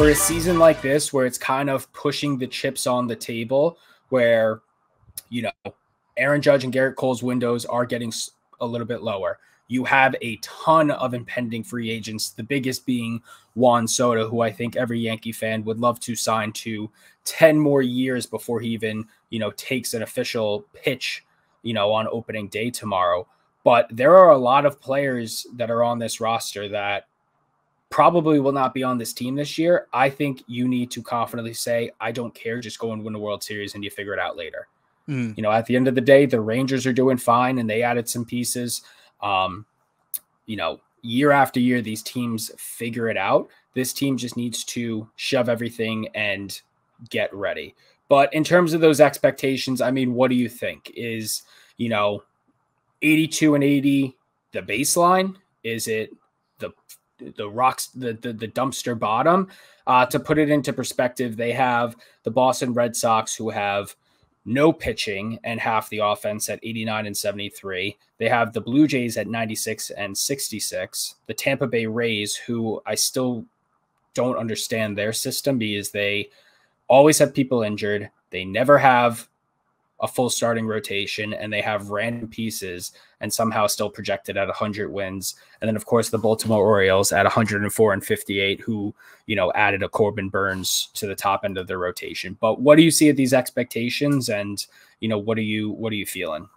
for a season like this where it's kind of pushing the chips on the table, where you know Aaron Judge and Gerrit Cole's windows are getting a little bit lower. You have a ton of impending free agents, the biggest being Juan Soto, who I think every Yankee fan would love to sign to 10 more years before he even, you know, takes an official pitch, you know, on opening day tomorrow. But there are a lot of players that are on this roster that probably will not be on this team this year. I think you need to confidently say, I don't care, just go and win a World Series and you figure it out later. Mm. You know, at the end of the day, the Rangers are doing fine and they added some pieces. Um, you know, year after year, these teams figure it out. This team just needs to shove everything and get ready. But in terms of those expectations, I mean, what do you think? Is, you know, 82 and 80 the baseline? Is it the the rocks the the, the dumpster bottom? Uh, to put it into perspective, they have the Boston Red Sox who have no pitching and half the offense at 89 and 73. They have the Blue Jays at 96 and 66. The Tampa Bay Rays, who I still don't understand their system because they always have people injured. They never have a full starting rotation and they have random pieces and somehow still projected at 100 wins. And then, of course, the Baltimore Orioles at 104 and 58, who, you know, added a Corbin Burnes to the top end of their rotation. But what do you see at these expectations? And, you know, what are you, what are you feeling?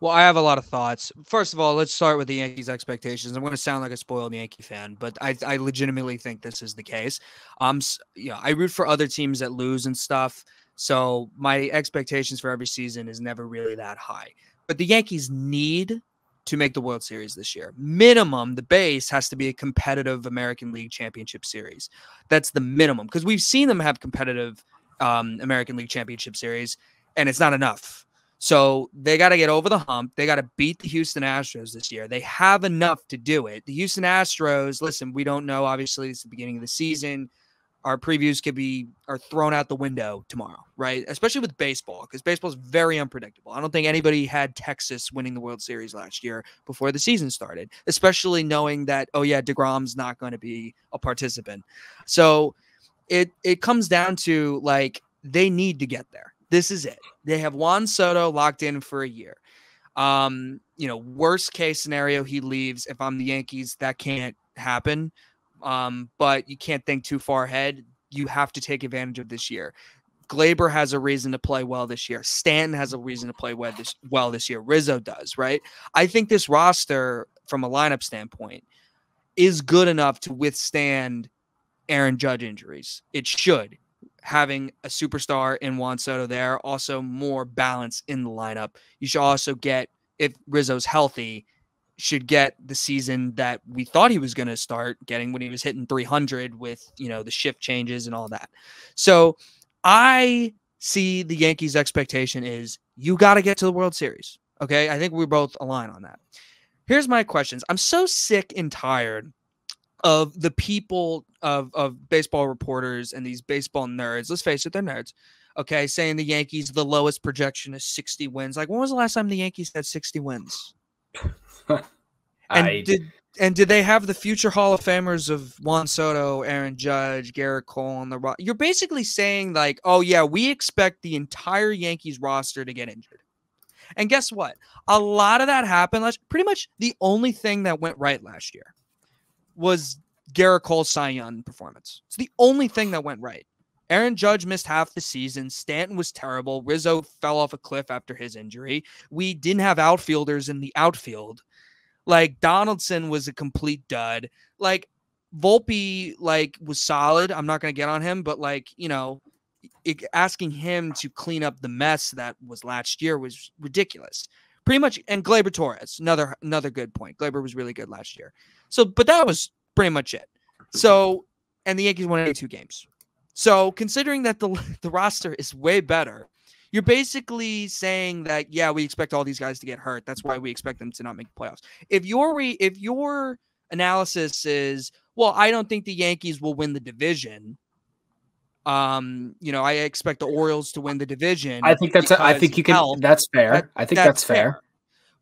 Well, I have a lot of thoughts. First of all, let's start with the Yankees' expectations. I'm going to sound like a spoiled Yankee fan, but I, I legitimately think this is the case. Um, you know, I root for other teams that lose and stuff. So my expectations for every season is never really that high. But the Yankees need to make the World Series this year. Minimum, the base has to be a competitive American League Championship Series. That's the minimum because we've seen them have competitive um, American League Championship Series, and it's not enough. So they got to get over the hump. They got to beat the Houston Astros this year. They have enough to do it. The Houston Astros, listen, we don't know. Obviously, it's the beginning of the season our previews could be are thrown out the window tomorrow, right? Especially with baseball, because baseball is very unpredictable. I don't think anybody had Texas winning the World Series last year before the season started, especially knowing that oh yeah, Degrom's not going to be a participant. So it it comes down to like they need to get there. This is it. They have Juan Soto locked in for a year. Um, you know, worst case scenario, he leaves. If I'm the Yankees, that can't happen. Um, but you can't think too far ahead. You have to take advantage of this year. Gleyber has a reason to play well this year. Stanton has a reason to play well this, well this year. Rizzo does, right? I think this roster, from a lineup standpoint, is good enough to withstand Aaron Judge injuries. It should. Having a superstar in Juan Soto there, also more balance in the lineup. You should also get, if Rizzo's healthy, should get the season that we thought he was going to start getting when he was hitting 300 with, you know, the shift changes and all that. So I see the Yankees' expectation is you got to get to the World Series. Okay. I think we both align on that. Here's my questions. I'm so sick and tired of the people of, of baseball reporters and these baseball nerds. Let's face it, they're nerds. Okay. Saying the Yankees, the lowest projection is 60 wins. Like, when was the last time the Yankees had 60 wins? and I... did and did they have the future Hall of Famers of Juan Soto, Aaron Judge, Gerrit Cole on the roster? You're basically saying like, oh yeah, we expect the entire Yankees roster to get injured. And guess what? A lot of that happened last. Pretty much the only thing that went right last year was Gerrit Cole's Cy Young performance. It's the only thing that went right. Aaron Judge missed half the season. Stanton was terrible. Rizzo fell off a cliff after his injury. We didn't have outfielders in the outfield. Like Donaldson was a complete dud. Like Volpe, like was solid. I'm not gonna get on him, but like you know, it, asking him to clean up the mess that was last year was ridiculous. Pretty much, and Gleyber Torres, another another good point. Gleyber was really good last year. So, but that was pretty much it. So, and the Yankees won 82 games. So considering that the the roster is way better, you're basically saying that yeah, we expect all these guys to get hurt. That's why we expect them to not make the playoffs. If your re, if your analysis is well, I don't think the Yankees will win the division. Um, you know, I expect the Orioles to win the division. I think that's a, I think you can health, that's fair. That, I think that's, that's fair. fair.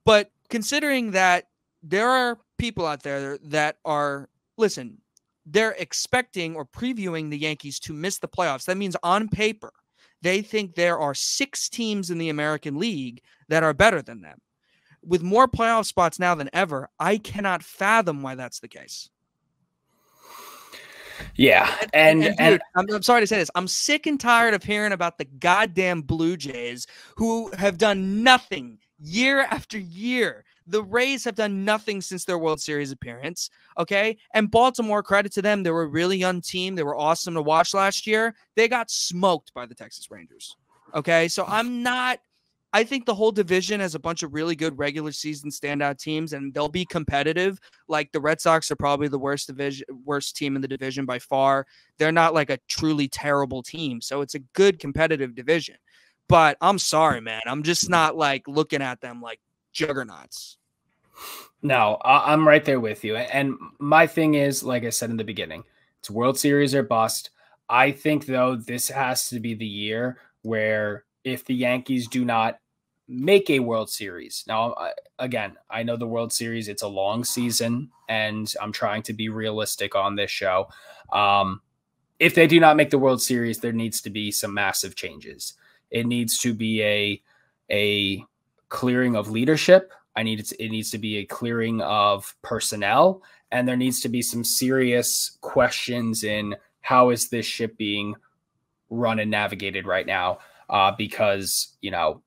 But considering that there are people out there that are listen, they're expecting or previewing the Yankees to miss the playoffs. That means on paper, they think there are six teams in the American League that are better than them. With more playoff spots now than ever, I cannot fathom why that's the case. Yeah, and, and, and, and I'm, I'm, sorry to say this. I'm sick and tired of hearing about the goddamn Blue Jays who have done nothing year after year. The Rays have done nothing since their World Series appearance. Okay. And Baltimore, credit to them, they were a really young team. They were awesome to watch last year. They got smoked by the Texas Rangers. Okay. So I'm not I think the whole division has a bunch of really good regular season standout teams, and they'll be competitive. Like the Red Sox are probably the worst division, worst team in the division by far. They're not like a truly terrible team, so it's a good competitive division. But I'm sorry, man, I'm just not like looking at them like juggernauts. No, I'm right there with you. And my thing is, like I said in the beginning, it's World Series or bust. I think though this has to be the year where if the Yankees do not make a World Series. Now, again, I know the World Series, it's a long season, and I'm trying to be realistic on this show. Um, if they do not make the World Series, there needs to be some massive changes. It needs to be a a clearing of leadership. I need it, to, it needs to be a clearing of personnel, and there needs to be some serious questions in how is this ship being run and navigated right now. Uh, because you know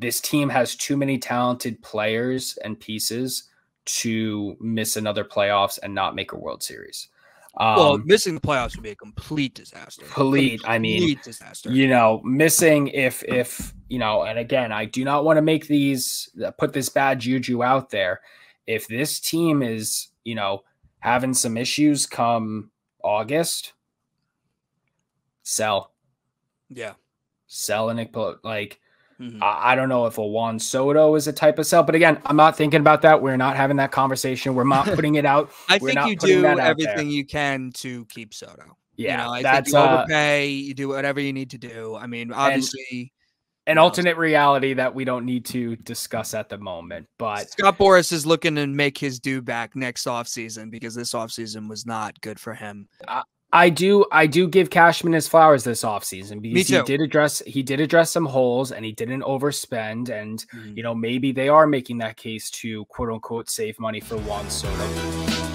this team has too many talented players and pieces to miss another playoffs and not make a World Series. Um, well, missing the playoffs would be a complete disaster. Complete, I mean, disaster. You know, missing if if you know, and again, I do not want to make these put this bad juju out there. If this team is, you know, having some issues come August, sell. Yeah, sell Nick like Mm-hmm. I, don't know if a Juan Soto is a type of sell, but again, I'm not thinking about that. We're not having that conversation. We're not putting it out. I We're think you do everything you can to keep Soto. Yeah, you know, I that's, think you uh, overpay. Uh, you do whatever you need to do. I mean, obviously. An know, alternate reality that we don't need to discuss at the moment. But Scott Boras is looking to make his due back next offseason because this offseason was not good for him. Uh, I do I do give Cashman his flowers this offseason because he did address he did address some holes and he didn't overspend and mm-hmm. you know maybe they are making that case to quote unquote save money for Juan Soto.